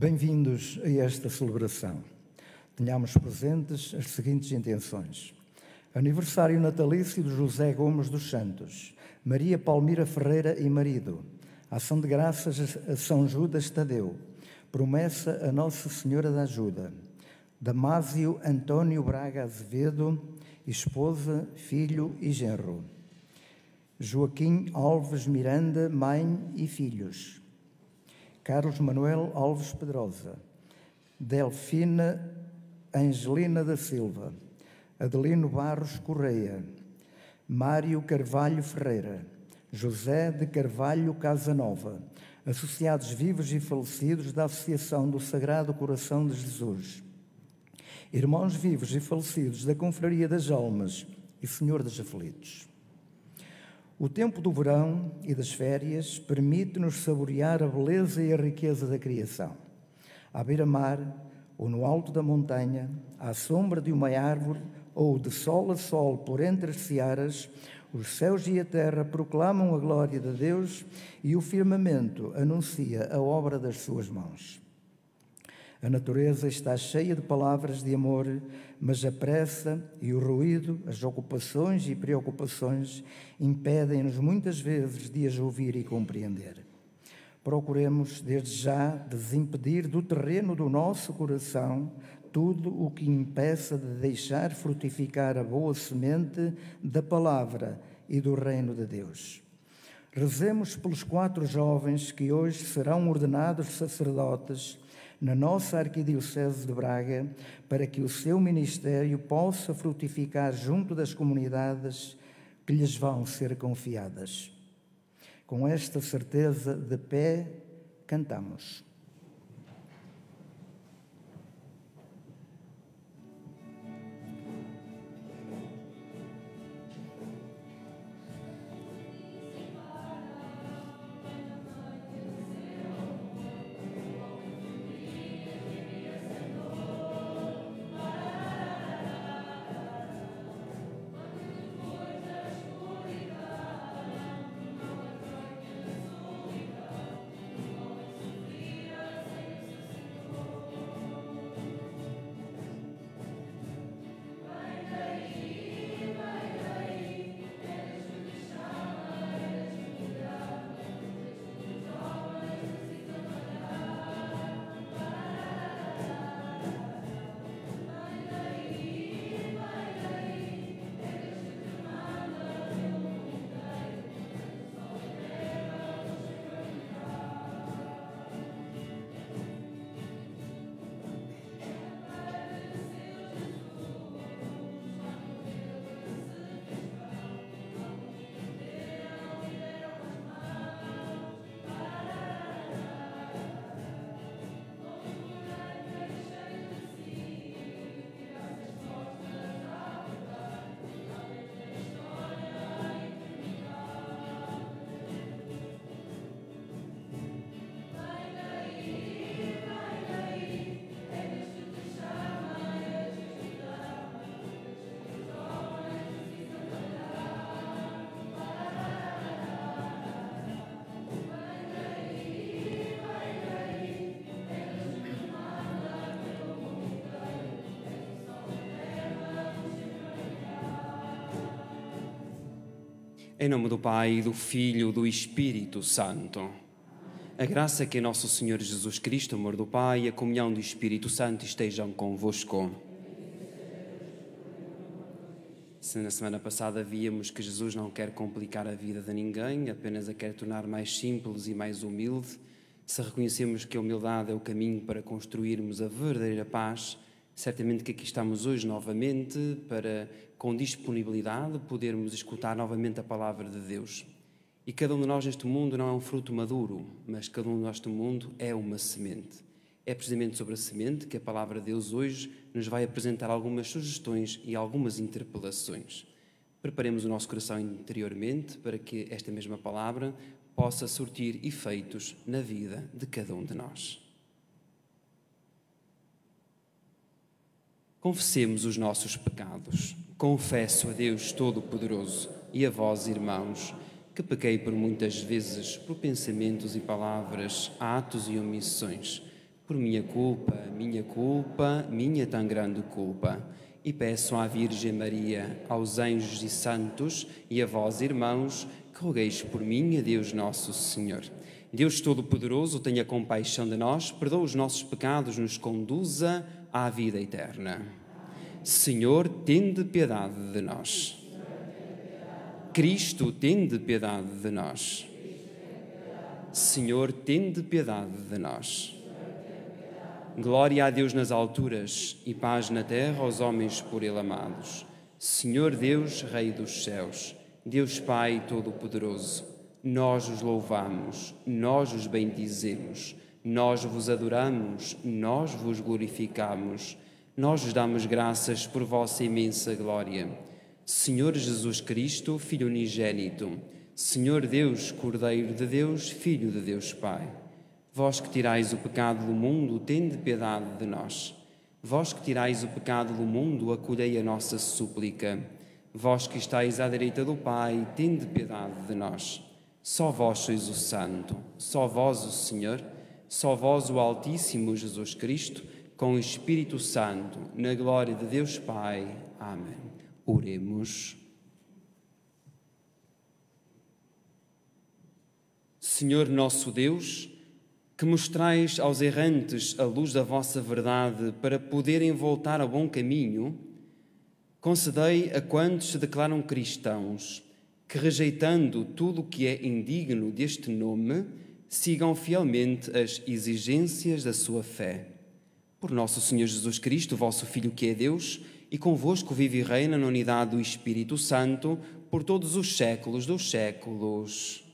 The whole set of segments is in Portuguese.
Bem-vindos a esta celebração. Tenhamos presentes as seguintes intenções: aniversário natalício de José Gomes dos Santos, Maria Palmira Ferreira e marido, ação de graças a São Judas Tadeu, promessa a Nossa Senhora da Ajuda, Damásio Antônio Braga Azevedo, esposa, filho e genro. Joaquim Alves Miranda, mãe e filhos. Carlos Manuel Alves Pedrosa. Delfina Angelina da Silva. Adelino Barros Correia. Mário Carvalho Ferreira. José de Carvalho Casanova. Associados vivos e falecidos da Associação do Sagrado Coração de Jesus. Irmãos vivos e falecidos da Confraria das Almas e Senhor dos Aflitos. O tempo do verão e das férias permite-nos saborear a beleza e a riqueza da criação. À beira-mar ou no alto da montanha, à sombra de uma árvore ou de sol a sol por entre as searas, os céus e a terra proclamam a glória de Deus e o firmamento anuncia a obra das suas mãos. A natureza está cheia de palavras de amor, mas a pressa e o ruído, as ocupações e preocupações impedem-nos muitas vezes de as ouvir e compreender. Procuremos, desde já, desimpedir do terreno do nosso coração tudo o que impeça de deixar frutificar a boa semente da palavra e do reino de Deus. Rezemos pelos quatro jovens que hoje serão ordenados sacerdotes na nossa Arquidiocese de Braga, para que o seu ministério possa frutificar junto das comunidades que lhes vão ser confiadas. Com esta certeza de pé, cantamos. Em nome do Pai, do Filho do Espírito Santo. A graça que nosso Senhor Jesus Cristo, amor do Pai, e a comunhão do Espírito Santo estejam convosco. Se na semana passada víamos que Jesus não quer complicar a vida de ninguém, apenas a quer tornar mais simples e mais humilde, se reconhecemos que a humildade é o caminho para construirmos a verdadeira paz, certamente que aqui estamos hoje novamente para com disponibilidade, podermos escutar novamente a palavra de Deus. E cada um de nós neste mundo não é um fruto maduro, mas cada um de nós neste mundo é uma semente. É precisamente sobre a semente que a palavra de Deus hoje nos vai apresentar algumas sugestões e algumas interpelações. Preparemos o nosso coração interiormente para que esta mesma palavra possa surtir efeitos na vida de cada um de nós. Confessemos os nossos pecados. Confesso a Deus Todo-Poderoso e a vós, irmãos, que pequei por muitas vezes por pensamentos e palavras, atos e omissões por minha culpa, minha culpa, minha tão grande culpa. E peço à Virgem Maria, aos anjos e santos e a vós, irmãos, que rogueis por mim a Deus nosso Senhor. Deus Todo-Poderoso, tenha compaixão de nós, perdoa os nossos pecados, nos conduza à vida eterna. Senhor, tende piedade de nós. Cristo, tende piedade de nós. Senhor, tende piedade de nós. Glória a Deus nas alturas e paz na terra aos homens por ele amados. Senhor Deus, Rei dos céus, Deus Pai Todo-Poderoso, nós os louvamos, nós os bendizemos, nós vos adoramos, nós vos glorificamos, nós vos damos graças por vossa imensa glória. Senhor Jesus Cristo, Filho unigênito, Senhor Deus, Cordeiro de Deus, Filho de Deus Pai, vós que tirais o pecado do mundo, tende piedade de nós. Vós que tirais o pecado do mundo, acolhei a nossa súplica. Vós que estáis à direita do Pai, tende piedade de nós. Só vós sois o Santo, só vós o Senhor, só vós o Altíssimo Jesus Cristo, com o Espírito Santo, na glória de Deus Pai. Amém. Oremos. Senhor nosso Deus, que mostrais aos errantes a luz da vossa verdade para poderem voltar ao bom caminho, concedei a quantos se declaram cristãos que, rejeitando tudo o que é indigno deste nome, sigam fielmente as exigências da sua fé. Por nosso Senhor Jesus Cristo, vosso Filho que é Deus, e convosco vive e reina na unidade do Espírito Santo, por todos os séculos dos séculos.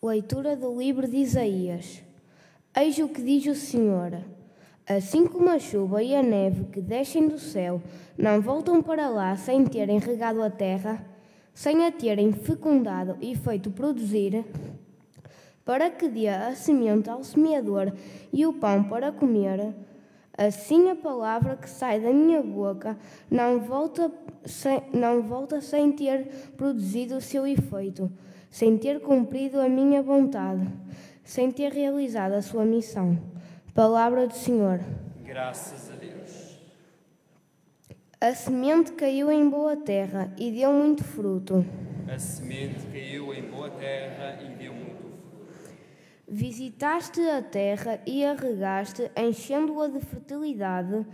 Leitura do livro de Isaías. Eis o que diz o Senhor. Assim como a chuva e a neve que descem do céu não voltam para lá sem terem regado a terra, sem a terem fecundado e feito produzir, para que dê a semente ao semeador e o pão para comer, assim a palavra que sai da minha boca não volta sem, não volta sem ter produzido o seu efeito sem ter cumprido a minha vontade, sem ter realizado a sua missão. Palavra do Senhor. Graças a Deus. A semente caiu em boa terra e deu muito fruto. A semente caiu em boa terra e deu muito fruto. Visitaste a terra e a regaste, enchendo-a de fertilidade.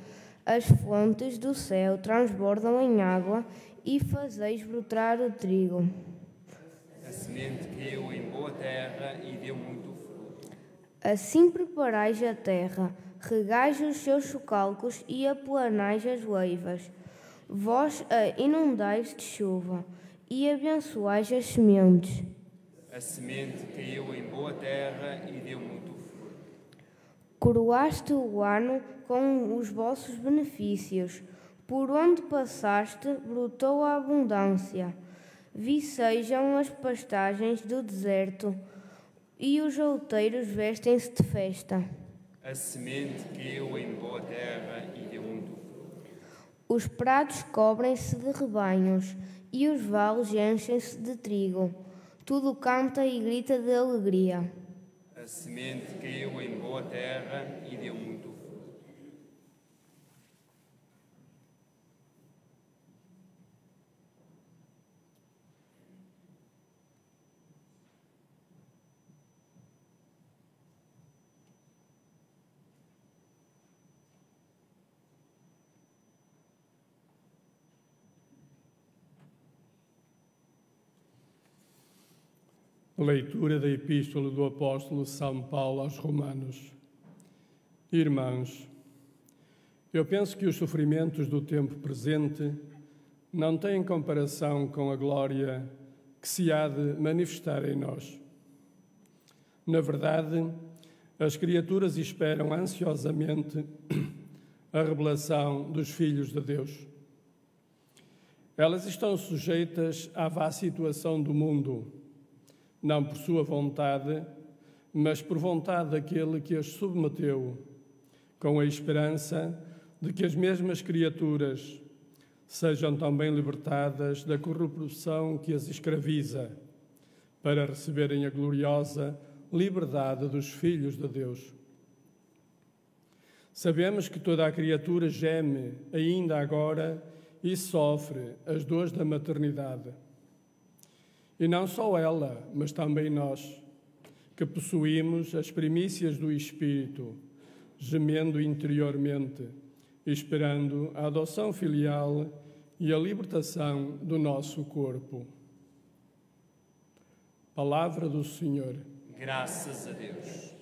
As fontes do céu transbordam em água e fazeis brotar o trigo semente caiu em boa terra e deu muito fruto. Assim preparais a terra, regais os seus chocalcos e aplanais as leivas. Vós a inundais de chuva e abençoais as sementes. A semente caiu em boa terra e deu muito fruto. Coroaste o ano com os vossos benefícios. Por onde passaste, brotou a abundância vicejam as pastagens do deserto e os outeiros vestem-se de festa. A semente caiu em boa terra e deu muito fruto. Os prados cobrem-se de rebanhos e os vales enchem-se de trigo. Tudo canta e grita de alegria. A semente caiu em boa terra e deu muito Leitura da Epístola do Apóstolo São Paulo aos Romanos. Irmãos, eu penso que os sofrimentos do tempo presente não têm comparação com a glória que se há de manifestar em nós. Na verdade, as criaturas esperam ansiosamente a revelação dos filhos de Deus. Elas estão sujeitas à vá situação do mundo não por sua vontade, mas por vontade daquele que as submeteu, com a esperança de que as mesmas criaturas sejam também libertadas da corrupção que as escraviza, para receberem a gloriosa liberdade dos filhos de Deus. Sabemos que toda a criatura geme ainda agora e sofre as dores da maternidade. E não só ela, mas também nós, que possuímos as primícias do Espírito, gemendo interiormente, esperando a adoção filial e a libertação do nosso corpo. Palavra do Senhor. Graças a Deus.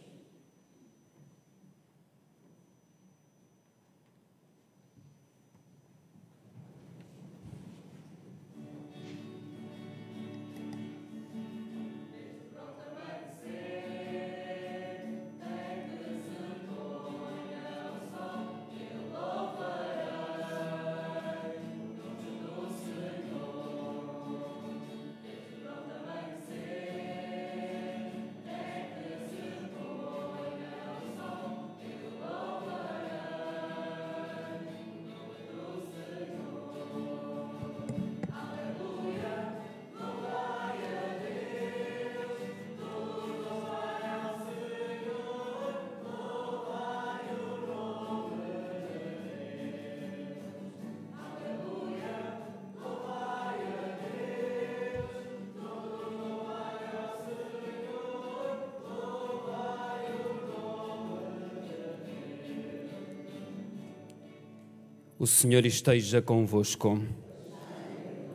Senhor esteja convosco.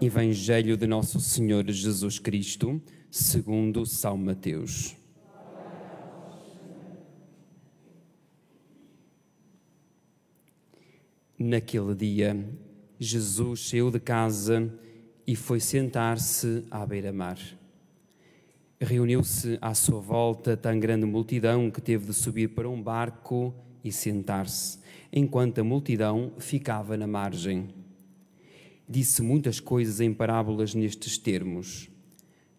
Evangelho de Nosso Senhor Jesus Cristo, segundo São Mateus. Naquele dia, Jesus saiu de casa e foi sentar-se à beira-mar. Reuniu-se à sua volta tão grande multidão que teve de subir para um barco e sentar-se enquanto a multidão ficava na margem. Disse muitas coisas em parábolas nestes termos.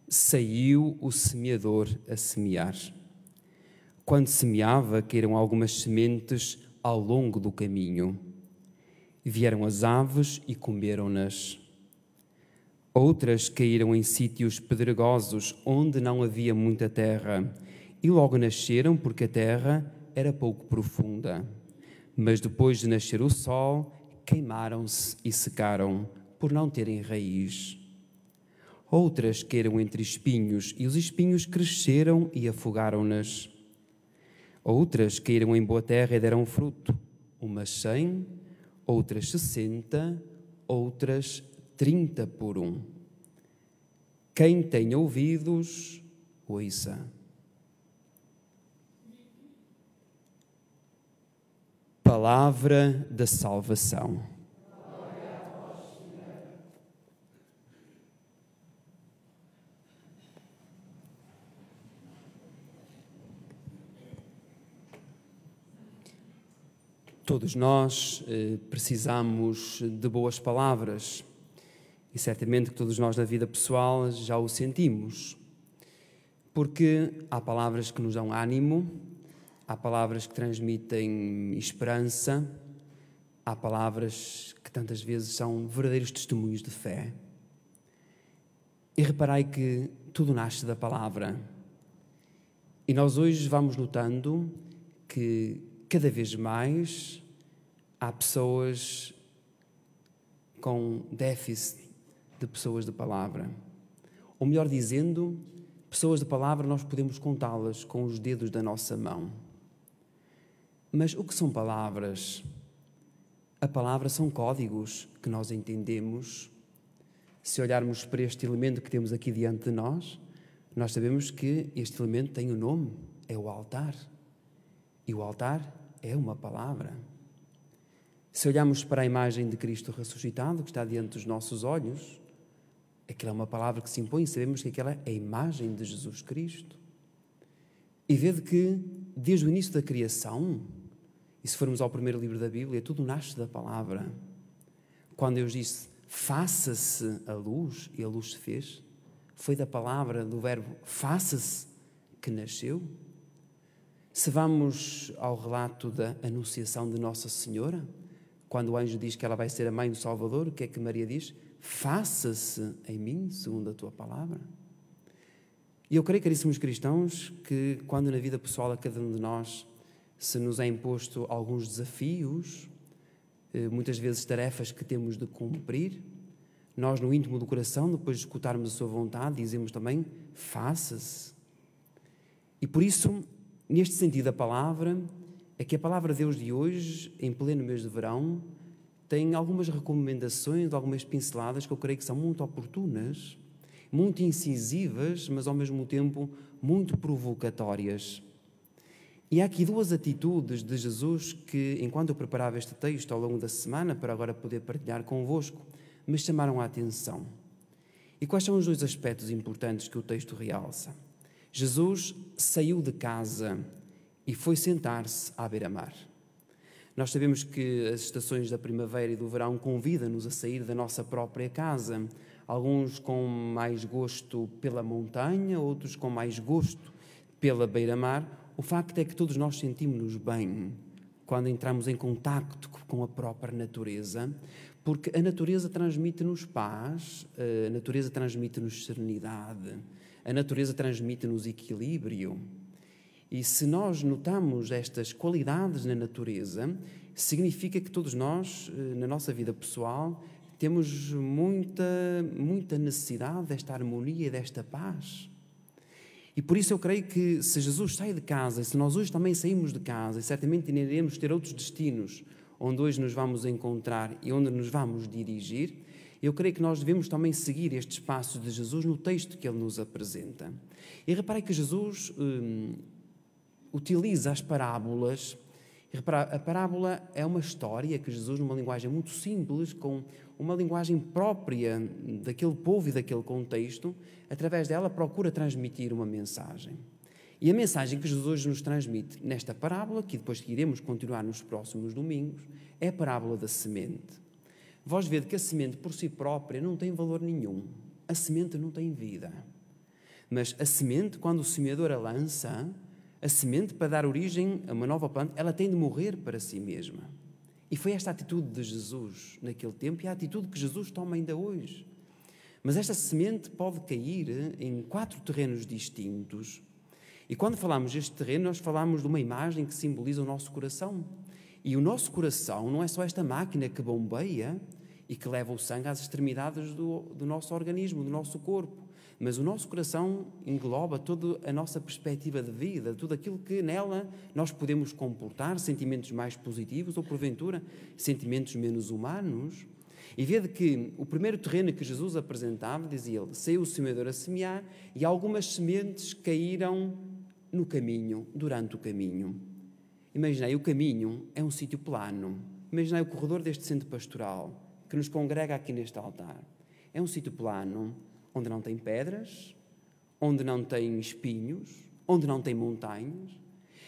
Saiu o semeador a semear. Quando semeava, caíram algumas sementes ao longo do caminho. Vieram as aves e comeram-nas. Outras caíram em sítios pedregosos, onde não havia muita terra, e logo nasceram porque a terra era pouco profunda mas depois de nascer o sol, queimaram-se e secaram, por não terem raiz. Outras caíram entre espinhos, e os espinhos cresceram e afogaram-nas. Outras caíram em boa terra e deram fruto, umas cem, outras sessenta, outras trinta por um. Quem tem ouvidos, ouça. Palavra da salvação. Todos nós eh, precisamos de boas palavras e certamente que todos nós na vida pessoal já o sentimos, porque há palavras que nos dão ânimo, Há palavras que transmitem esperança, há palavras que tantas vezes são verdadeiros testemunhos de fé. E reparai que tudo nasce da palavra. E nós hoje vamos notando que cada vez mais há pessoas com déficit de pessoas de palavra. Ou melhor dizendo, pessoas de palavra nós podemos contá-las com os dedos da nossa mão. Mas o que são palavras? A palavra são códigos que nós entendemos. Se olharmos para este elemento que temos aqui diante de nós, nós sabemos que este elemento tem um nome, é o altar. E o altar é uma palavra. Se olharmos para a imagem de Cristo ressuscitado, que está diante dos nossos olhos, aquela é uma palavra que se impõe, sabemos que aquela é a imagem de Jesus Cristo. E vede que, desde o início da criação, e se formos ao primeiro livro da Bíblia, tudo nasce da palavra. Quando Deus disse, faça-se a luz, e a luz se fez, foi da palavra, do verbo faça-se, que nasceu. Se vamos ao relato da Anunciação de Nossa Senhora, quando o anjo diz que ela vai ser a mãe do Salvador, o que é que Maria diz? Faça-se em mim, segundo a tua palavra. E eu creio, caríssimos cristãos, que quando na vida pessoal a cada um de nós se nos é imposto alguns desafios, eh, muitas vezes tarefas que temos de cumprir, nós, no íntimo do coração, depois de escutarmos a Sua vontade, dizemos também: faça-se. E por isso, neste sentido da palavra, é que a palavra de Deus de hoje, em pleno mês de verão, tem algumas recomendações, algumas pinceladas que eu creio que são muito oportunas muito incisivas, mas ao mesmo tempo muito provocatórias. E há aqui duas atitudes de Jesus que, enquanto eu preparava este texto ao longo da semana, para agora poder partilhar convosco, me chamaram a atenção. E quais são os dois aspectos importantes que o texto realça? Jesus saiu de casa e foi sentar-se à beira-mar. Nós sabemos que as estações da primavera e do verão convidam-nos a sair da nossa própria casa, alguns com mais gosto pela montanha, outros com mais gosto pela beira-mar. O facto é que todos nós sentimos-nos bem quando entramos em contacto com a própria natureza, porque a natureza transmite-nos paz, a natureza transmite-nos serenidade, a natureza transmite-nos equilíbrio. E se nós notamos estas qualidades na natureza, significa que todos nós, eh, na nossa vida pessoal, temos muita, muita necessidade desta harmonia, desta paz. E por isso eu creio que se Jesus sai de casa, e se nós hoje também saímos de casa, e certamente iremos ter outros destinos onde hoje nos vamos encontrar e onde nos vamos dirigir, eu creio que nós devemos também seguir este espaço de Jesus no texto que ele nos apresenta. E reparei que Jesus hum, utiliza as parábolas. Repara, a parábola é uma história que Jesus, numa linguagem muito simples, com uma linguagem própria daquele povo e daquele contexto, através dela procura transmitir uma mensagem. E a mensagem que Jesus nos transmite nesta parábola, que depois iremos continuar nos próximos domingos, é a parábola da semente. Vós vede que a semente por si própria não tem valor nenhum. A semente não tem vida. Mas a semente, quando o semeador a lança, a semente para dar origem a uma nova planta, ela tem de morrer para si mesma. E foi esta atitude de Jesus naquele tempo e a atitude que Jesus toma ainda hoje. Mas esta semente pode cair em quatro terrenos distintos. E quando falamos deste terreno, nós falamos de uma imagem que simboliza o nosso coração. E o nosso coração não é só esta máquina que bombeia e que leva o sangue às extremidades do, do nosso organismo, do nosso corpo. Mas o nosso coração engloba toda a nossa perspectiva de vida, tudo aquilo que nela nós podemos comportar, sentimentos mais positivos ou, porventura, sentimentos menos humanos. E vê de que o primeiro terreno que Jesus apresentava, dizia ele, saiu o semeador a semear e algumas sementes caíram no caminho, durante o caminho. Imaginei, o caminho é um sítio plano. Imaginei o corredor deste centro pastoral que nos congrega aqui neste altar. É um sítio plano onde não tem pedras, onde não tem espinhos, onde não tem montanhas.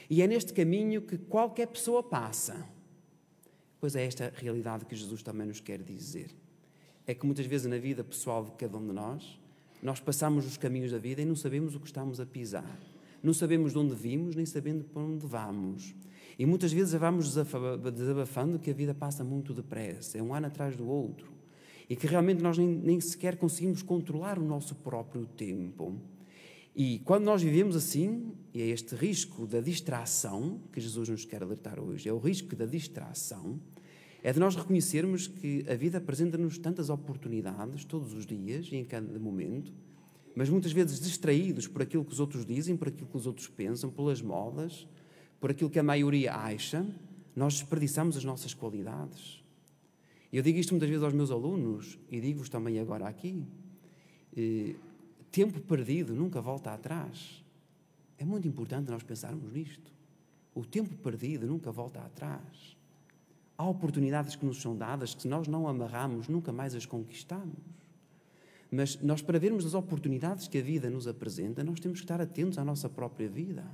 E é neste caminho que qualquer pessoa passa. Pois é esta realidade que Jesus também nos quer dizer. É que muitas vezes na vida pessoal de cada um de nós, nós passamos os caminhos da vida e não sabemos o que estamos a pisar. Não sabemos de onde vimos, nem sabendo para onde vamos. E muitas vezes vamos desabafando que a vida passa muito depressa, é um ano atrás do outro e que realmente nós nem, nem sequer conseguimos controlar o nosso próprio tempo. E quando nós vivemos assim, e é este risco da distração que Jesus nos quer alertar hoje, é o risco da distração, é de nós reconhecermos que a vida apresenta-nos tantas oportunidades todos os dias e em cada momento, mas muitas vezes distraídos por aquilo que os outros dizem, por aquilo que os outros pensam, pelas modas, por aquilo que a maioria acha, nós desperdiçamos as nossas qualidades. Eu digo isto muitas vezes aos meus alunos e digo-vos também agora aqui. Eh, tempo perdido nunca volta atrás. É muito importante nós pensarmos nisto. O tempo perdido nunca volta atrás. Há oportunidades que nos são dadas que, se nós não amarramos, nunca mais as conquistamos. Mas nós, para vermos as oportunidades que a vida nos apresenta, nós temos que estar atentos à nossa própria vida.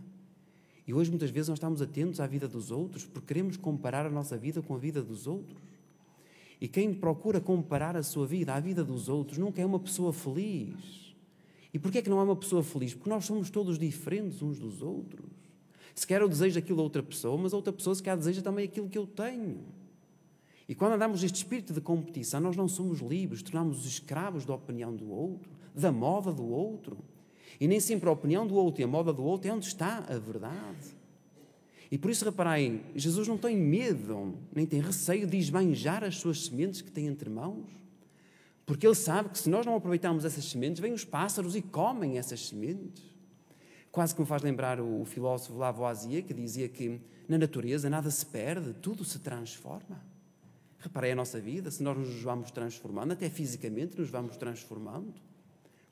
E hoje, muitas vezes, nós estamos atentos à vida dos outros porque queremos comparar a nossa vida com a vida dos outros. E quem procura comparar a sua vida à vida dos outros nunca é uma pessoa feliz. E porquê é que não é uma pessoa feliz? Porque nós somos todos diferentes uns dos outros. Se quer eu desejo aquilo a outra pessoa, mas outra pessoa se quer deseja também aquilo que eu tenho. E quando andamos neste espírito de competição, nós não somos livres, tornamos-nos escravos da opinião do outro, da moda do outro. E nem sempre a opinião do outro e a moda do outro é onde está a verdade. E por isso, reparem, Jesus não tem medo, nem tem receio de esbanjar as suas sementes que tem entre mãos. Porque ele sabe que se nós não aproveitarmos essas sementes, vêm os pássaros e comem essas sementes. Quase que me faz lembrar o filósofo Lavoisier, que dizia que na natureza nada se perde, tudo se transforma. Reparei a nossa vida, se nós nos vamos transformando, até fisicamente nos vamos transformando.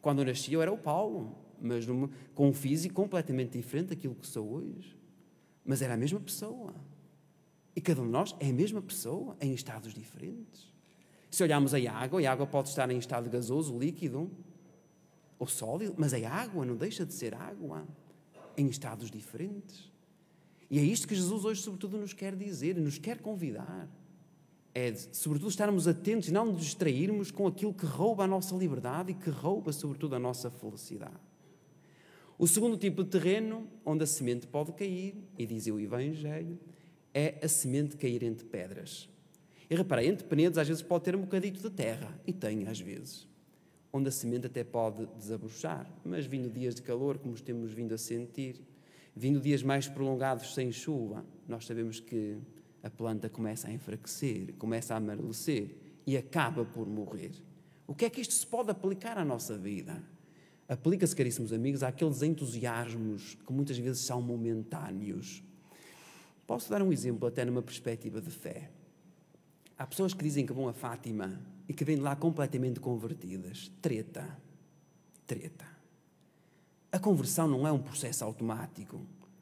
Quando eu nasci, eu era o Paulo, mas com um físico completamente diferente daquilo que sou hoje. Mas era a mesma pessoa. E cada um de nós é a mesma pessoa, em estados diferentes. Se olharmos a água, a água pode estar em estado gasoso, líquido ou sólido, mas a água não deixa de ser água, em estados diferentes. E é isto que Jesus hoje, sobretudo, nos quer dizer, nos quer convidar. É, sobretudo, estarmos atentos e não nos distrairmos com aquilo que rouba a nossa liberdade e que rouba, sobretudo, a nossa felicidade. O segundo tipo de terreno onde a semente pode cair, e diz o Evangelho, é a semente cair entre pedras. E reparei, entre penedos às vezes pode ter um bocadito de terra, e tem às vezes, onde a semente até pode desabrochar, mas vindo dias de calor, como temos vindo a sentir, vindo dias mais prolongados sem chuva, nós sabemos que a planta começa a enfraquecer, começa a amarecer e acaba por morrer. O que é que isto se pode aplicar à nossa vida? Aplica-se, caríssimos amigos, àqueles entusiasmos que muitas vezes são momentâneos. Posso dar um exemplo até numa perspectiva de fé. Há pessoas que dizem que vão a Fátima e que vêm lá completamente convertidas. Treta. Treta. A conversão não é um processo automático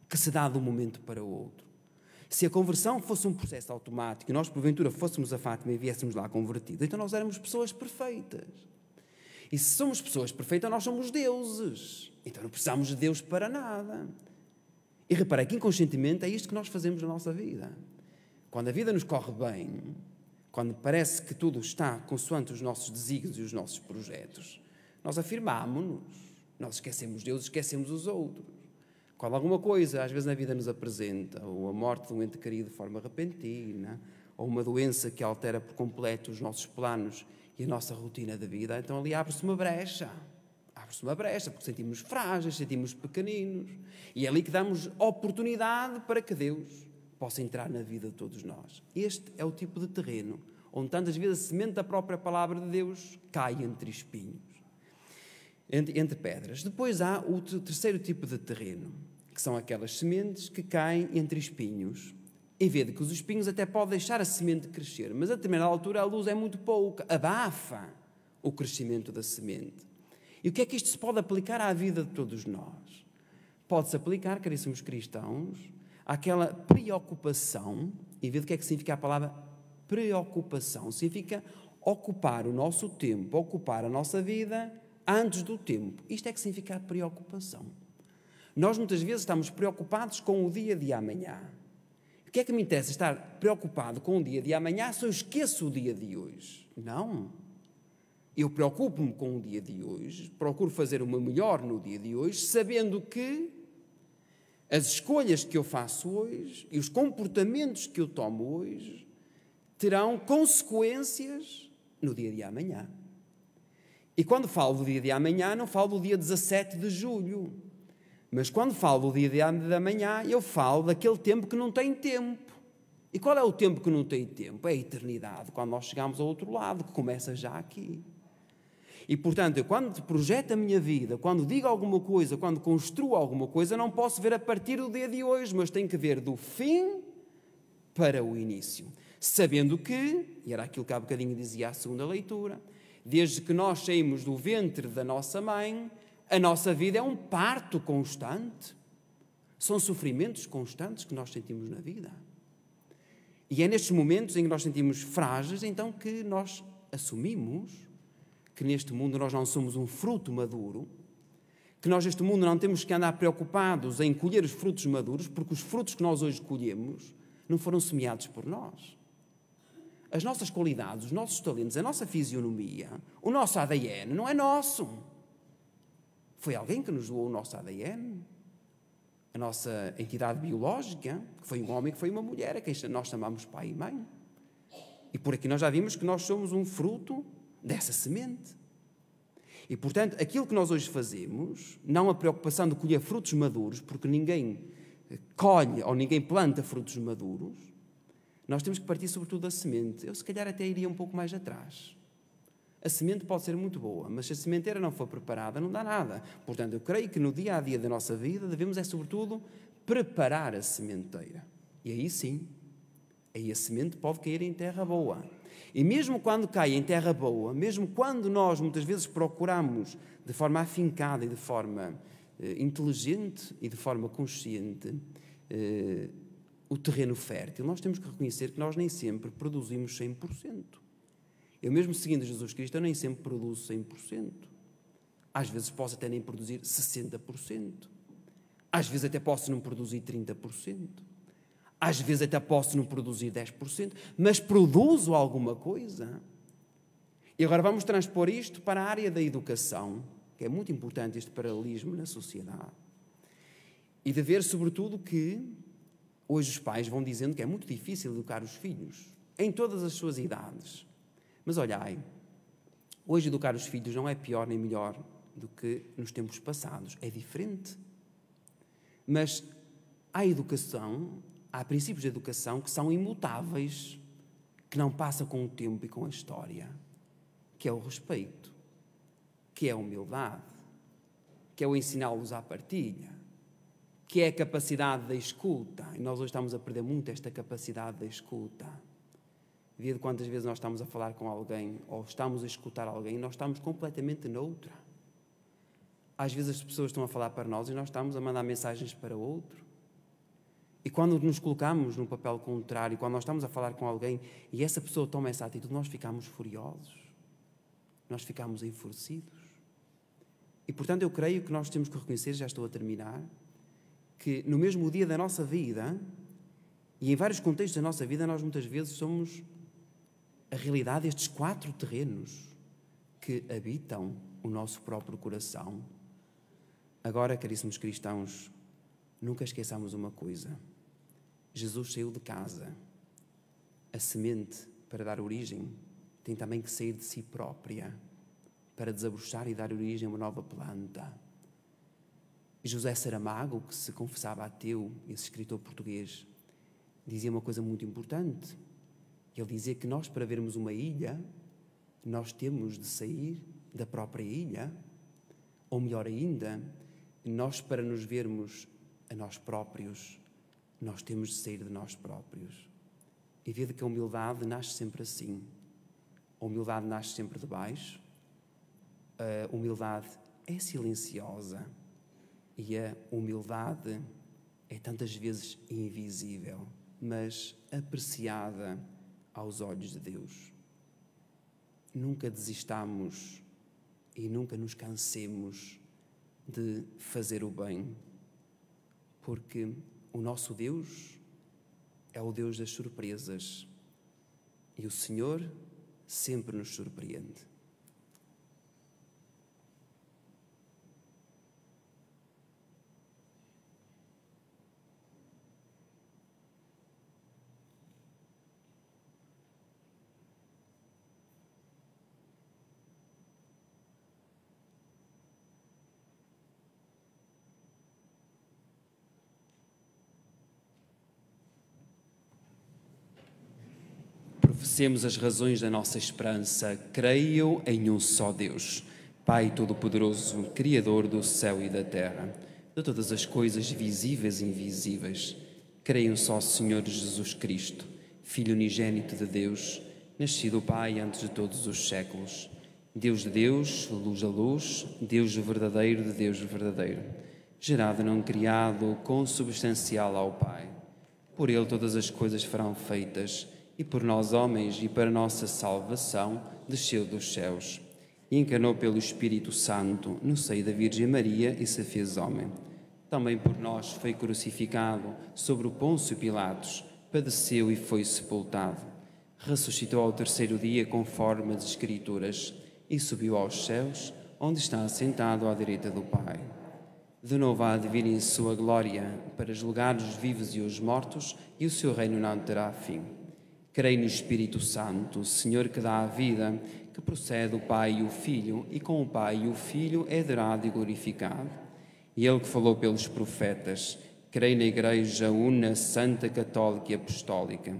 que se dá de um momento para o outro. Se a conversão fosse um processo automático e nós, porventura, fôssemos a Fátima e viéssemos lá convertidos, então nós éramos pessoas perfeitas. E se somos pessoas perfeitas, nós somos deuses. Então não precisamos de Deus para nada. E reparem que inconscientemente é isto que nós fazemos na nossa vida. Quando a vida nos corre bem, quando parece que tudo está consoante os nossos desígnios e os nossos projetos, nós afirmamos-nos, nós esquecemos Deus, esquecemos os outros. Quando alguma coisa, às vezes na vida nos apresenta, ou a morte de um ente querido de forma repentina, ou uma doença que altera por completo os nossos planos e a nossa rotina de vida, então ali abre-se uma brecha. Abre-se uma brecha, porque sentimos frágeis, sentimos pequeninos. E é ali que damos oportunidade para que Deus possa entrar na vida de todos nós. Este é o tipo de terreno onde tantas vezes a semente da própria palavra de Deus cai entre espinhos, entre, entre pedras. Depois há o terceiro tipo de terreno, que são aquelas sementes que caem entre espinhos em vez de que os espinhos até podem deixar a semente crescer, mas a determinada altura a luz é muito pouca, abafa o crescimento da semente. E o que é que isto se pode aplicar à vida de todos nós? Pode-se aplicar, caríssimos cristãos, àquela preocupação, e vê o que é que significa a palavra preocupação. Significa ocupar o nosso tempo, ocupar a nossa vida antes do tempo. Isto é que significa a preocupação. Nós muitas vezes estamos preocupados com o dia de amanhã que é que me interessa estar preocupado com o dia de amanhã se eu esqueço o dia de hoje? Não. Eu preocupo-me com o dia de hoje, procuro fazer o meu melhor no dia de hoje, sabendo que as escolhas que eu faço hoje e os comportamentos que eu tomo hoje terão consequências no dia de amanhã. E quando falo do dia de amanhã, não falo do dia 17 de julho, mas quando falo do dia da manhã, eu falo daquele tempo que não tem tempo. E qual é o tempo que não tem tempo? É a eternidade, quando nós chegamos ao outro lado, que começa já aqui. E portanto, eu, quando projeto a minha vida, quando digo alguma coisa, quando construo alguma coisa, não posso ver a partir do dia de hoje, mas tenho que ver do fim para o início. Sabendo que, e era aquilo que há bocadinho dizia a segunda leitura, desde que nós saímos do ventre da nossa mãe, a nossa vida é um parto constante. São sofrimentos constantes que nós sentimos na vida. E é nestes momentos em que nós sentimos frágeis, então que nós assumimos que neste mundo nós não somos um fruto maduro, que nós neste mundo não temos que andar preocupados em colher os frutos maduros, porque os frutos que nós hoje colhemos não foram semeados por nós. As nossas qualidades, os nossos talentos, a nossa fisionomia, o nosso ADN não é nosso. Foi alguém que nos doou o nosso ADN. a nossa entidade biológica, que foi um homem, que foi uma mulher, a quem nós chamamos pai e mãe. E por aqui nós já vimos que nós somos um fruto dessa semente. E, portanto, aquilo que nós hoje fazemos, não a preocupação de colher frutos maduros, porque ninguém colhe ou ninguém planta frutos maduros, nós temos que partir sobretudo da semente. Eu, se calhar, até iria um pouco mais atrás. A semente pode ser muito boa, mas se a sementeira não for preparada, não dá nada. Portanto, eu creio que no dia a dia da nossa vida devemos, é sobretudo, preparar a sementeira. E aí sim, aí a semente pode cair em terra boa. E mesmo quando cai em terra boa, mesmo quando nós muitas vezes procuramos de forma afincada e de forma eh, inteligente e de forma consciente eh, o terreno fértil, nós temos que reconhecer que nós nem sempre produzimos 100%. Eu mesmo seguindo Jesus Cristo, eu nem sempre produzo 100%. Às vezes posso até nem produzir 60%. Às vezes até posso não produzir 30%. Às vezes até posso não produzir 10%, mas produzo alguma coisa. E agora vamos transpor isto para a área da educação, que é muito importante este paralelismo na sociedade. E de ver, sobretudo, que hoje os pais vão dizendo que é muito difícil educar os filhos, em todas as suas idades. Mas olhai, hoje educar os filhos não é pior nem melhor do que nos tempos passados, é diferente. Mas há educação, há princípios de educação que são imutáveis, que não passam com o tempo e com a história, que é o respeito, que é a humildade, que é o ensiná-los à partilha, que é a capacidade da escuta. E nós hoje estamos a perder muito esta capacidade da escuta Via de quantas vezes nós estamos a falar com alguém ou estamos a escutar alguém e nós estamos completamente noutra. Às vezes as pessoas estão a falar para nós e nós estamos a mandar mensagens para outro. E quando nos colocamos num papel contrário, quando nós estamos a falar com alguém e essa pessoa toma essa atitude, nós ficamos furiosos, nós ficamos enfurecidos. E portanto eu creio que nós temos que reconhecer, já estou a terminar, que no mesmo dia da nossa vida e em vários contextos da nossa vida, nós muitas vezes somos a realidade destes quatro terrenos que habitam o nosso próprio coração. Agora, caríssimos cristãos, nunca esqueçamos uma coisa: Jesus saiu de casa. A semente, para dar origem, tem também que sair de si própria, para desabrochar e dar origem a uma nova planta. José Saramago, que se confessava ateu, esse escritor português, dizia uma coisa muito importante. Ele dizia que nós, para vermos uma ilha, nós temos de sair da própria ilha, ou melhor ainda, nós, para nos vermos a nós próprios, nós temos de sair de nós próprios. E ver que a humildade nasce sempre assim. A humildade nasce sempre de baixo, a humildade é silenciosa e a humildade é tantas vezes invisível, mas apreciada aos olhos de Deus. Nunca desistamos e nunca nos cansemos de fazer o bem, porque o nosso Deus é o Deus das surpresas e o Senhor sempre nos surpreende. Professemos as razões da nossa esperança. Creio em um só Deus, Pai Todo-Poderoso, Criador do céu e da terra, de todas as coisas visíveis e invisíveis. Creio em só Senhor Jesus Cristo, Filho unigênito de Deus, nascido Pai antes de todos os séculos. Deus de Deus, luz da luz, Deus verdadeiro de Deus verdadeiro, gerado não criado, consubstancial ao Pai. Por ele todas as coisas foram feitas e por nós homens e para nossa salvação, desceu dos céus. E encarnou pelo Espírito Santo no seio da Virgem Maria e se fez homem. Também por nós foi crucificado sobre o Pôncio Pilatos, padeceu e foi sepultado. Ressuscitou ao terceiro dia conforme as Escrituras e subiu aos céus, onde está assentado à direita do Pai. De novo há de vir em sua glória para julgar os vivos e os mortos, e o seu reino não terá fim. Creio no Espírito Santo, Senhor que dá a vida, que procede do Pai e o Filho, e com o Pai e o Filho é adorado e glorificado. E ele que falou pelos profetas, creio na Igreja Una, Santa, Católica e Apostólica.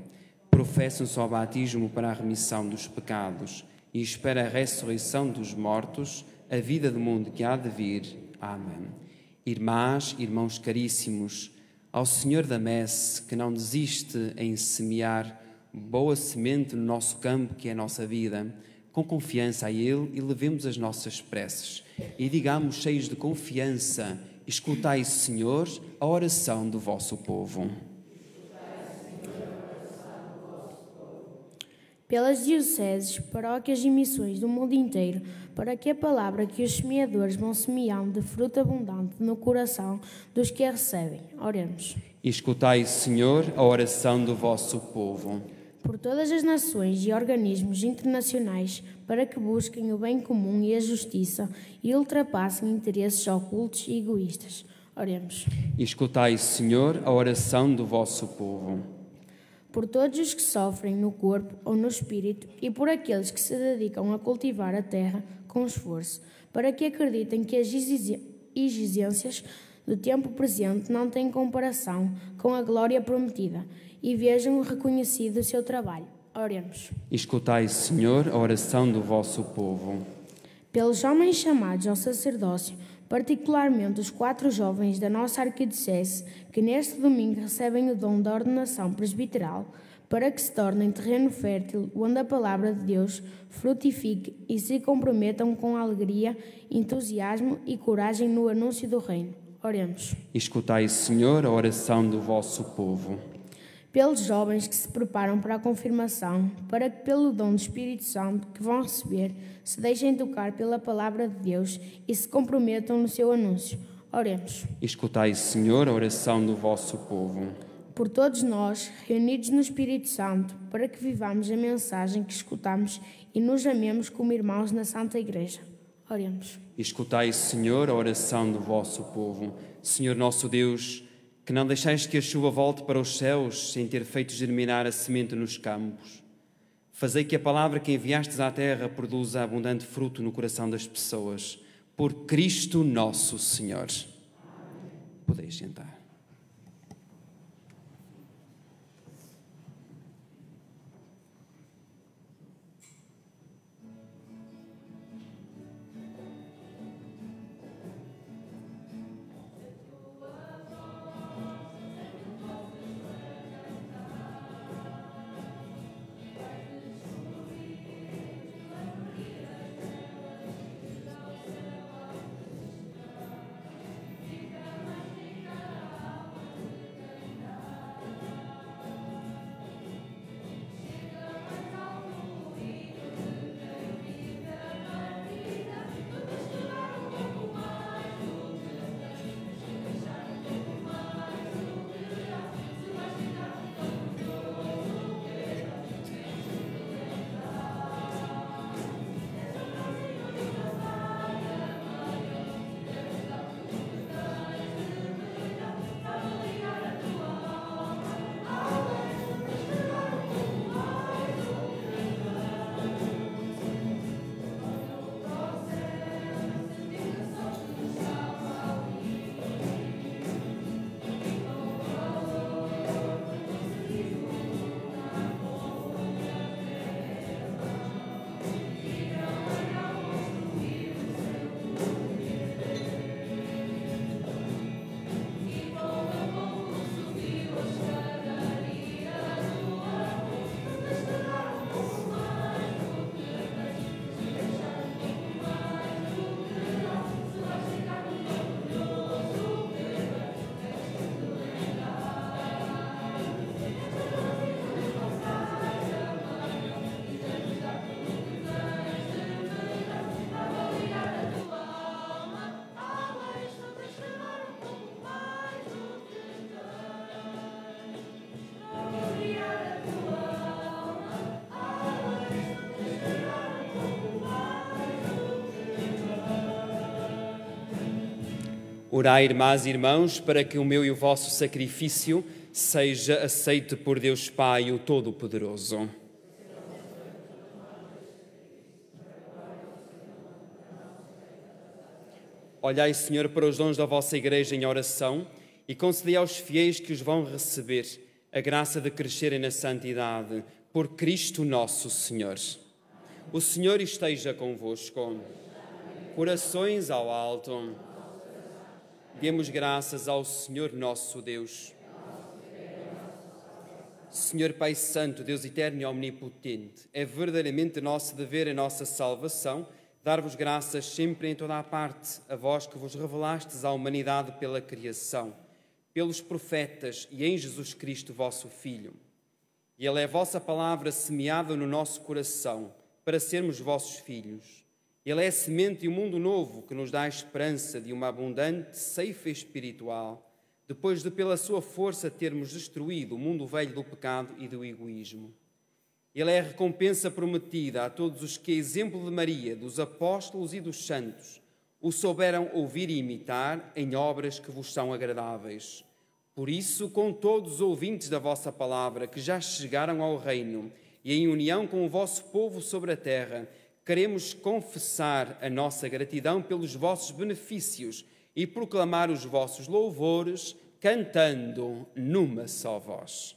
Professo um só batismo para a remissão dos pecados e espero a ressurreição dos mortos, a vida do mundo que há de vir. Amém. Irmãs, irmãos caríssimos, ao Senhor da Messe, que não desiste em semear boa semente no nosso campo, que é a nossa vida, com confiança a Ele e levemos as nossas preces. E digamos, cheios de confiança, escutai, Senhor, a oração do vosso povo. pelas dioceses, paróquias e missões do mundo inteiro, para que a palavra que os semeadores vão semeando de fruto abundante no coração dos que a recebem. Oremos. Escutai, Senhor, a oração do vosso povo. Por todas as nações e organismos internacionais, para que busquem o bem comum e a justiça e ultrapassem interesses ocultos e egoístas. Oremos. Escutai, Senhor, a oração do vosso povo por todos os que sofrem no corpo ou no espírito e por aqueles que se dedicam a cultivar a terra com esforço, para que acreditem que as exigências do tempo presente não têm comparação com a glória prometida e vejam reconhecido o seu trabalho. Oremos. Escutai, Senhor, a oração do vosso povo. Pelos homens chamados ao sacerdócio, particularmente os quatro jovens da nossa arquidiocese que neste domingo recebem o dom da ordenação presbiteral, para que se tornem terreno fértil onde a palavra de Deus frutifique e se comprometam com alegria, entusiasmo e coragem no anúncio do reino. Oremos. Escutai, Senhor, a oração do vosso povo pelos jovens que se preparam para a confirmação, para que, pelo dom do Espírito Santo que vão receber, se deixem tocar pela palavra de Deus e se comprometam no seu anúncio. Oremos. Escutai, Senhor, a oração do vosso povo. Por todos nós, reunidos no Espírito Santo, para que vivamos a mensagem que escutamos e nos amemos como irmãos na Santa Igreja. Oremos. Escutai, Senhor, a oração do vosso povo. Senhor nosso Deus, que não deixais que a chuva volte para os céus sem ter feito germinar a semente nos campos. Fazei que a palavra que enviastes à terra produza abundante fruto no coração das pessoas. Por Cristo nosso Senhor. Podeis sentar. Orai, irmãs e irmãos, para que o meu e o vosso sacrifício seja aceito por Deus Pai, o Todo-Poderoso. Olhai, Senhor, para os dons da vossa Igreja em oração e concedei aos fiéis que os vão receber a graça de crescerem na santidade, por Cristo nosso Senhor. O Senhor esteja convosco. Corações ao alto. Demos graças ao Senhor nosso Deus. Senhor Pai Santo, Deus eterno e omnipotente, é verdadeiramente nosso dever e nossa salvação dar-vos graças sempre em toda a parte, a vós que vos revelastes à humanidade pela criação, pelos profetas e em Jesus Cristo, vosso Filho. E Ele é a vossa palavra semeada no nosso coração, para sermos vossos filhos. Ele é a semente e o mundo novo que nos dá a esperança de uma abundante ceifa espiritual, depois de, pela sua força, termos destruído o mundo velho do pecado e do egoísmo. Ele é a recompensa prometida a todos os que, exemplo de Maria, dos apóstolos e dos santos, o souberam ouvir e imitar em obras que vos são agradáveis. Por isso, com todos os ouvintes da vossa palavra que já chegaram ao reino e em união com o vosso povo sobre a terra, queremos confessar a nossa gratidão pelos vossos benefícios e proclamar os vossos louvores, cantando numa só voz.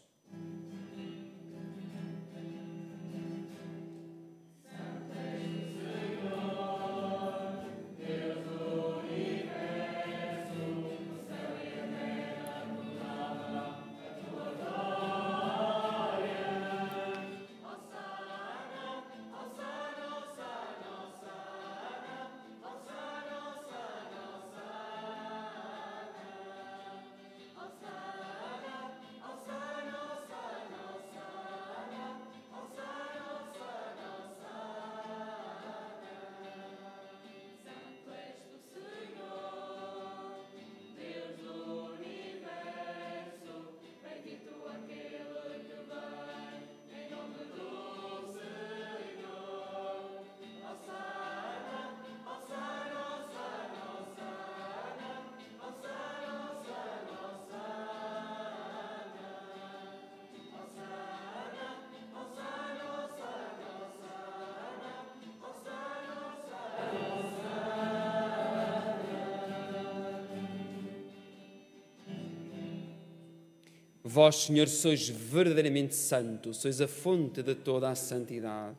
Vós, Senhor, sois verdadeiramente santo, sois a fonte de toda a santidade.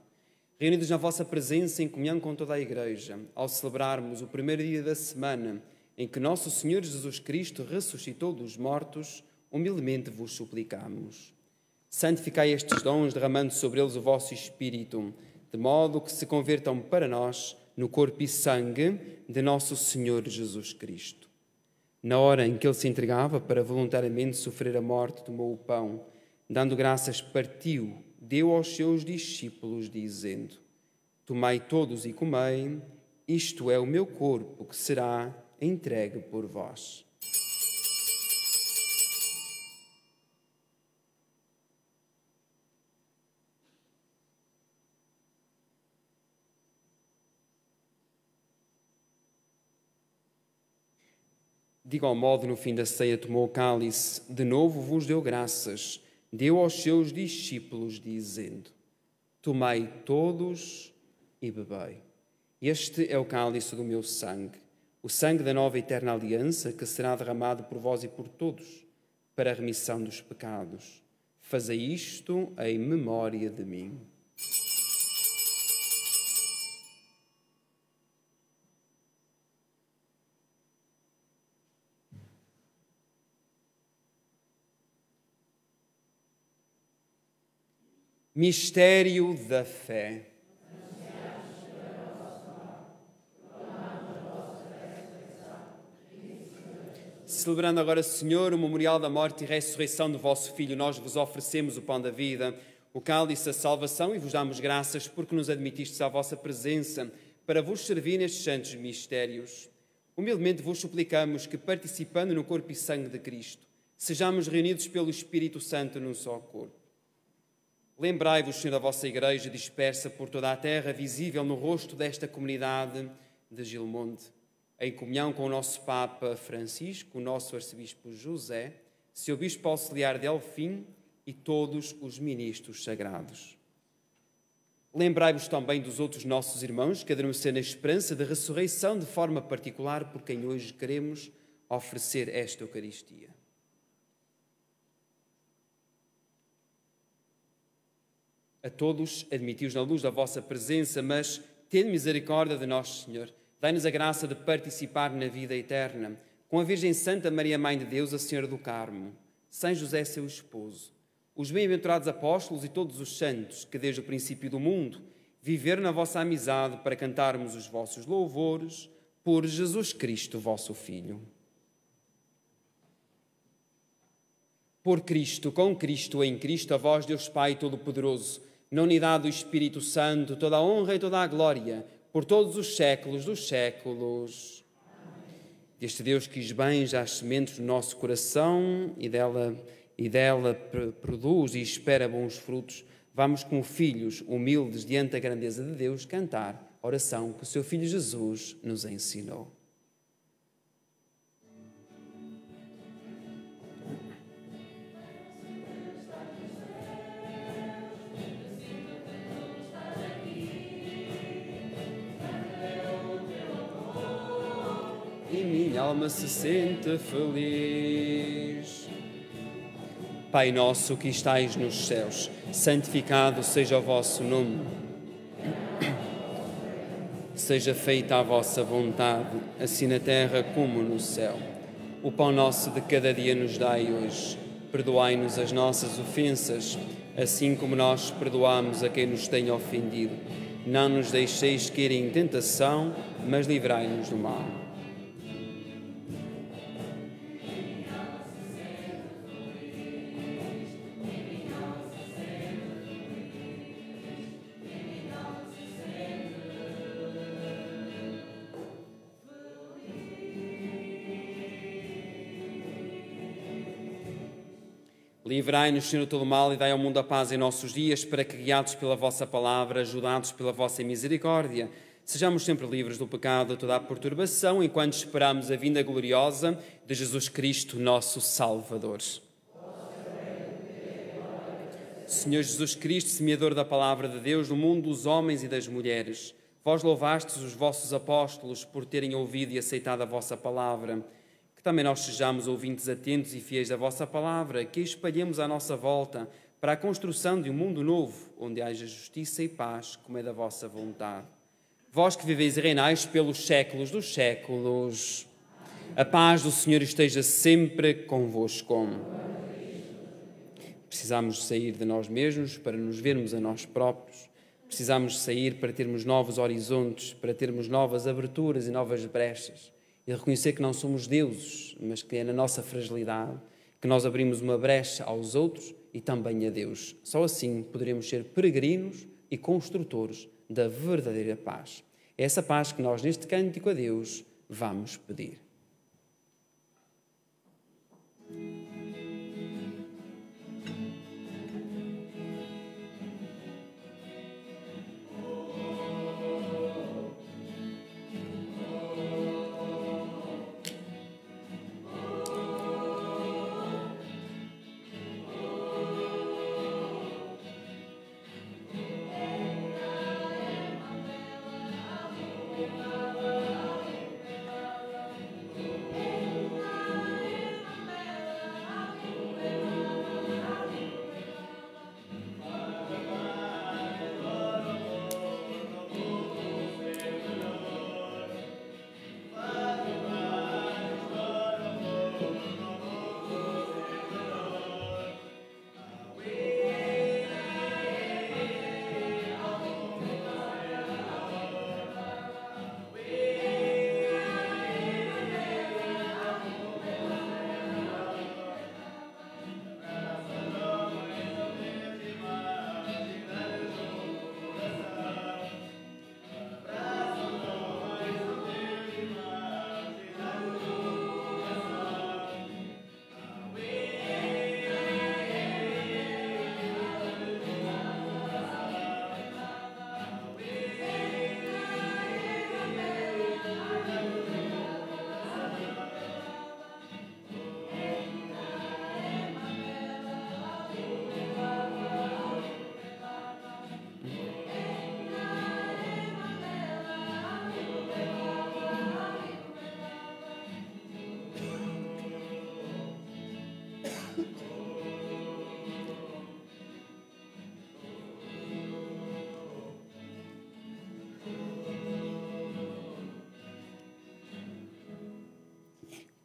Reunidos na vossa presença em comunhão com toda a Igreja, ao celebrarmos o primeiro dia da semana em que nosso Senhor Jesus Cristo ressuscitou dos mortos, humildemente vos suplicamos. Santificai estes dons, derramando sobre eles o vosso Espírito, de modo que se convertam para nós no corpo e sangue de nosso Senhor Jesus Cristo. Na hora em que ele se entregava para voluntariamente sofrer a morte, tomou o pão, dando graças, partiu, deu aos seus discípulos, dizendo: Tomai todos e comei, isto é o meu corpo que será entregue por vós. De igual modo, no fim da ceia, tomou o cálice, de novo vos deu graças, deu aos seus discípulos, dizendo: Tomai todos e bebei. Este é o cálice do meu sangue, o sangue da nova e eterna aliança, que será derramado por vós e por todos, para a remissão dos pecados. Fazei isto em memória de mim. Mistério da fé. Celebrando agora, Senhor, o memorial da morte e ressurreição do vosso Filho, nós vos oferecemos o pão da vida, o cálice da salvação e vos damos graças porque nos admitistes à vossa presença para vos servir nestes santos mistérios. Humildemente vos suplicamos que, participando no corpo e sangue de Cristo, sejamos reunidos pelo Espírito Santo num só corpo. Lembrai-vos, Senhor, da vossa igreja dispersa por toda a terra, visível no rosto desta comunidade de Gilmonte. em comunhão com o nosso Papa Francisco, o nosso Arcebispo José, seu Bispo Auxiliar de Elfim e todos os ministros sagrados. Lembrai-vos também dos outros nossos irmãos que adormeceram na esperança da ressurreição, de forma particular por quem hoje queremos oferecer esta Eucaristia. A todos admiti-os na luz da vossa presença, mas tende misericórdia de nós, Senhor. Dai-nos a graça de participar na vida eterna. Com a Virgem Santa Maria, Mãe de Deus, a Senhora do Carmo, São José, seu esposo, os bem-aventurados apóstolos e todos os santos que, desde o princípio do mundo, viveram na vossa amizade para cantarmos os vossos louvores por Jesus Cristo, vosso Filho. Por Cristo, com Cristo, em Cristo, a vós, Deus Pai Todo-Poderoso, na unidade do Espírito Santo, toda a honra e toda a glória, por todos os séculos dos séculos. Deste Deus quis bem já as sementes do nosso coração e dela, e dela produz e espera bons frutos, vamos como filhos humildes diante da grandeza de Deus cantar a oração que o seu Filho Jesus nos ensinou. Alma se sente feliz. Pai nosso que estais nos céus, santificado seja o vosso nome. Seja feita a vossa vontade, assim na terra como no céu. O pão nosso de cada dia nos dai hoje. Perdoai-nos as nossas ofensas, assim como nós perdoamos a quem nos tem ofendido. Não nos deixeis cair em tentação, mas livrai-nos do mal. Livrai-nos, Senhor, todo mal e dai ao mundo a paz em nossos dias, para que, guiados pela vossa palavra, ajudados pela vossa misericórdia, sejamos sempre livres do pecado, de toda a perturbação, enquanto esperamos a vinda gloriosa de Jesus Cristo, nosso Salvador. Senhor Jesus Cristo, semeador da palavra de Deus no mundo dos homens e das mulheres, vós louvastes os vossos apóstolos por terem ouvido e aceitado a vossa palavra também nós sejamos ouvintes atentos e fiéis da vossa palavra, que espalhemos à nossa volta para a construção de um mundo novo, onde haja justiça e paz, como é da vossa vontade. Vós que viveis e reinais pelos séculos dos séculos, a paz do Senhor esteja sempre convosco. Precisamos sair de nós mesmos para nos vermos a nós próprios. Precisamos sair para termos novos horizontes, para termos novas aberturas e novas brechas e reconhecer que não somos deuses, mas que é na nossa fragilidade que nós abrimos uma brecha aos outros e também a Deus. Só assim poderemos ser peregrinos e construtores da verdadeira paz. É essa paz que nós, neste cântico a Deus, vamos pedir.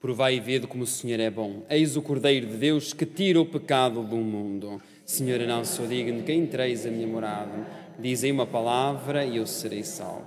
Provai e vede como o Senhor é bom. Eis o Cordeiro de Deus que tira o pecado do mundo. Senhor, não sou digno que entreis a minha morada. Dizem uma palavra e eu serei salvo.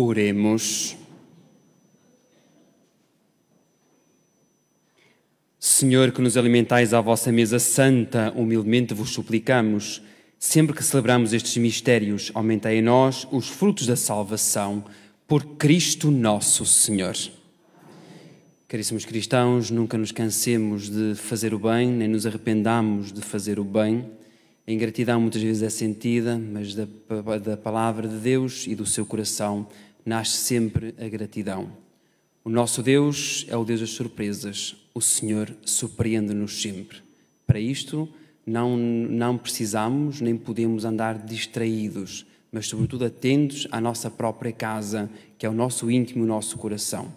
Oremos. Senhor, que nos alimentais à vossa mesa santa, humildemente vos suplicamos, sempre que celebramos estes mistérios, aumentai em nós os frutos da salvação, por Cristo nosso Senhor. Caríssimos cristãos, nunca nos cansemos de fazer o bem, nem nos arrependamos de fazer o bem. A ingratidão muitas vezes é sentida, mas da, da palavra de Deus e do seu coração nasce sempre a gratidão. O nosso Deus é o Deus das surpresas. O Senhor surpreende-nos sempre. Para isto, não, não precisamos nem podemos andar distraídos, mas, sobretudo, atentos à nossa própria casa, que é o nosso íntimo, o nosso coração.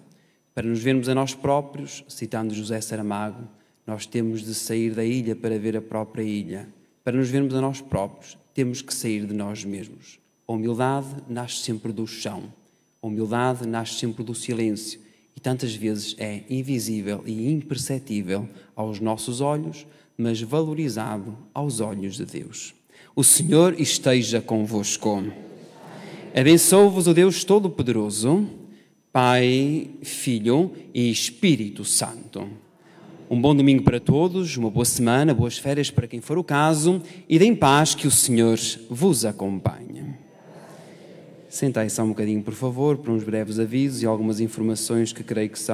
Para nos vermos a nós próprios, citando José Saramago, nós temos de sair da ilha para ver a própria ilha. Para nos vermos a nós próprios, temos que sair de nós mesmos. A humildade nasce sempre do chão. A humildade nasce sempre do silêncio e tantas vezes é invisível e imperceptível aos nossos olhos, mas valorizado aos olhos de Deus. O Senhor esteja convosco. Abençoe-vos o Deus Todo-Poderoso, Pai, Filho e Espírito Santo. Um bom domingo para todos, uma boa semana, boas férias para quem for o caso e deem paz que o Senhor vos acompanhe. Sentai só um bocadinho, por favor, para uns breves avisos e algumas informações que creio que são